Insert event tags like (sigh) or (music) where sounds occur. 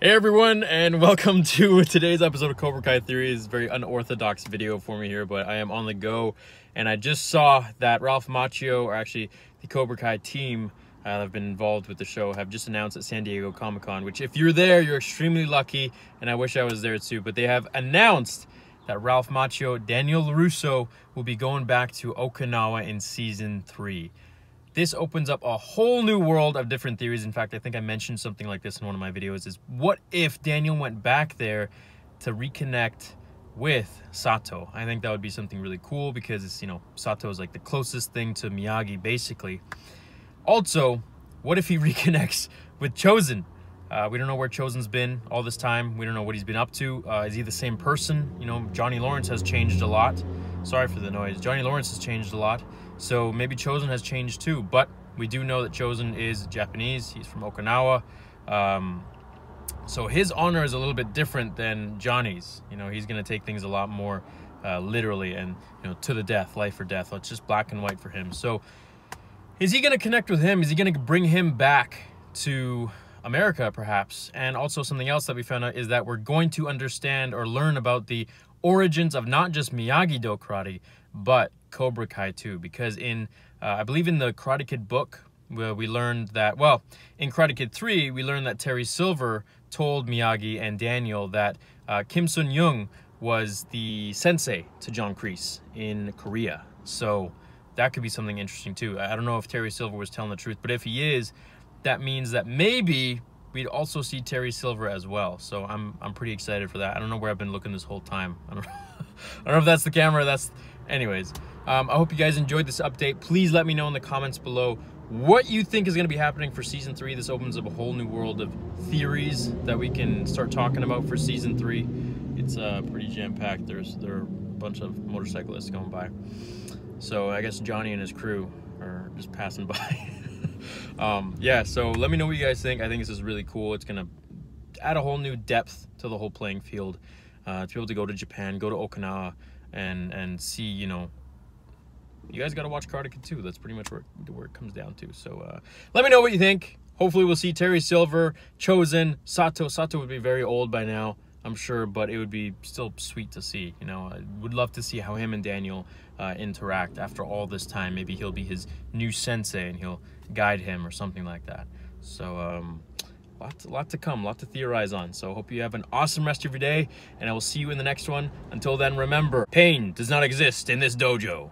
Hey everyone, and (laughs) welcome to today's episode of Cobra Kai Theories. Very unorthodox video for me here, but I am on the go, and I just saw that Ralph Macchio, or actually the Cobra Kai team uh, that have been involved with the show, have just announced at San Diego Comic Con. Which, if you're there, you're extremely lucky, and I wish I was there too. But they have announced that Ralph Macchio, Daniel LaRusso will be going back to Okinawa in season three. This opens up a whole new world of different theories. In fact, I think I mentioned something like this in one of my videos is what if Daniel went back there to reconnect with Sato? I think that would be something really cool because it's, you know, Sato is like the closest thing to Miyagi basically. Also, what if he (laughs) reconnects with Chozen? Uh, we don't know where Chozen's been all this time. We don't know what he's been up to. Uh, is he the same person? You know, Johnny Lawrence has changed a lot. Sorry for the noise. Johnny Lawrence has changed a lot. So maybe Chozen has changed too. But we do know that Chozen is Japanese. He's from Okinawa. Um, so his honor is a little bit different than Johnny's. You know, he's going to take things a lot more uh, literally and, you know, to the death, life or death. It's just black and white for him. So is he going to connect with him? Is he going to bring him back to America, perhaps. And also something else that we found out is that we're going to understand or learn about the origins of not just Miyagi-Do karate, but Cobra Kai too. Because in, uh, I believe in the Karate Kid book, where we learned that, well, in Karate Kid 3, we learned that Terry Silver told Miyagi and Daniel that uh, Kim Sun Young was the sensei to John Kreese in Korea. So that could be something interesting too. I don't know if Terry Silver was telling the truth, but if he is, that means that maybe we'd also see Terry Silver as well. So I'm I'm pretty excited for that. I don't know where I've been looking this whole time. I don't, (laughs) I don't know if that's the camera. That's, anyways. Um, I hope you guys enjoyed this update. Please let me know in the comments below what you think is going to be happening for season three. This opens up a whole new world of theories that we can start talking about for season three. It's uh, pretty jam packed. There's there are a bunch of motorcyclists going by. So I guess Johnny and his crew are just passing (laughs) by. Um, yeah, so let me know what you guys think. I think this is really cool. It's going to add a whole new depth to the whole playing field. Uh, to be able to go to Japan, go to Okinawa, and and see, you know, you guys got to watch Karate Kid too. That's pretty much where, where it comes down to. So uh, let me know what you think. Hopefully we'll see Terry Silver, Chozen, Sato. Sato would be very old by now. I'm sure, but it would be still sweet to see. You know, I would love to see how him and Daniel uh, interact after all this time. Maybe he'll be his new sensei and he'll guide him or something like that. So, um, lot, lot to come, lot to theorize on. So, hope you have an awesome rest of your day, and I will see you in the next one. Until then, remember, pain does not exist in this dojo.